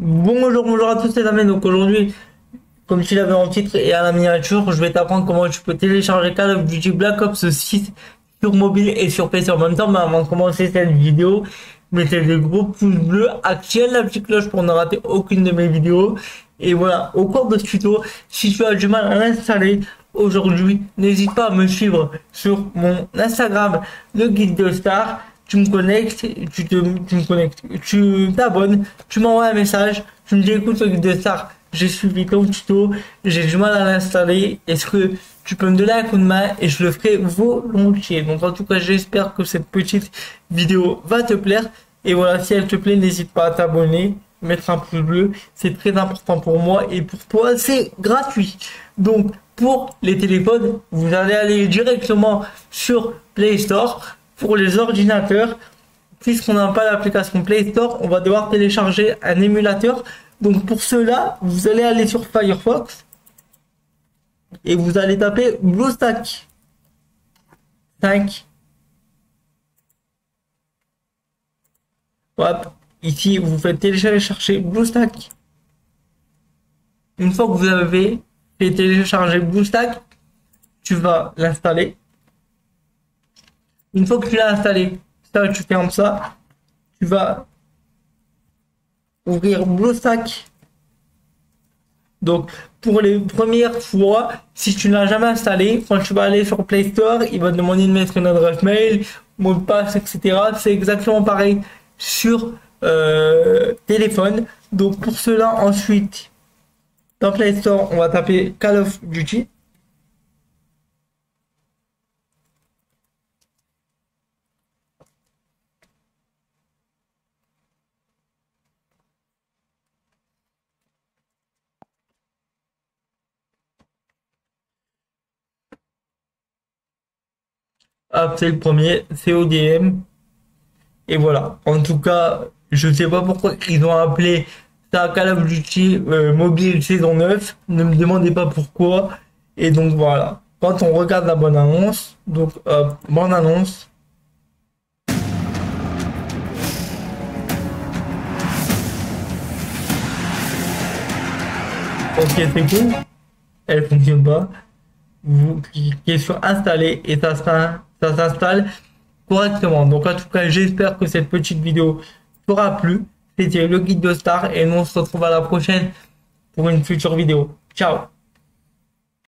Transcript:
Bonjour, bonjour à tous les amis. Donc aujourd'hui, comme tu l'avais en titre et à la miniature, je vais t'apprendre comment tu peux télécharger Call of Duty Black Ops 6 sur mobile et sur PC en même temps. Mais avant de commencer cette vidéo, mettez des gros pouces bleus, activez la petite cloche pour ne rater aucune de mes vidéos. Et voilà, au cours de ce tuto, si tu as du mal à l'installer aujourd'hui, n'hésite pas à me suivre sur mon Instagram, le guide de star tu me connectes, tu te, tu me connectes, tu t'abonnes, tu m'envoies un message, tu me dis écoute de star, j'ai suivi ton tuto, j'ai du mal à l'installer, est-ce que tu peux me donner un coup de main et je le ferai volontiers. Donc en tout cas j'espère que cette petite vidéo va te plaire et voilà si elle te plaît n'hésite pas à t'abonner, mettre un pouce bleu, c'est très important pour moi et pour toi c'est gratuit. Donc pour les téléphones, vous allez aller directement sur Play Store pour les ordinateurs, puisqu'on n'a pas l'application Play Store, on va devoir télécharger un émulateur. Donc pour cela, vous allez aller sur Firefox et vous allez taper BlueStack 5. Hop, ici vous faites télécharger BlueStack. Une fois que vous avez fait télécharger BlueStack, tu vas l'installer. Une fois que tu l'as installé, ça, tu fermes ça. Tu vas ouvrir BlueStack. Donc, pour les premières fois, si tu ne l'as jamais installé, quand tu vas aller sur Play Store, il va te demander de mettre une adresse mail, mot de passe, etc. C'est exactement pareil sur euh, téléphone. Donc, pour cela, ensuite, dans Play Store, on va taper Call of Duty. Hop, c'est le premier, c'est ODM. Et voilà. En tout cas, je sais pas pourquoi ils ont appelé ça Call of Duty euh, Mobile saison 9. Ne me demandez pas pourquoi. Et donc voilà. Quand on regarde la bonne annonce, donc hop, bonne annonce. Ok, c'est cool. Elle fonctionne pas. Vous cliquez sur installer et ça sera ça s'installe correctement. Donc en tout cas, j'espère que cette petite vidéo t'aura plu. C'était le guide de Star et nous on se retrouve à la prochaine pour une future vidéo. Ciao